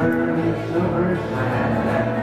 silver, silver sand.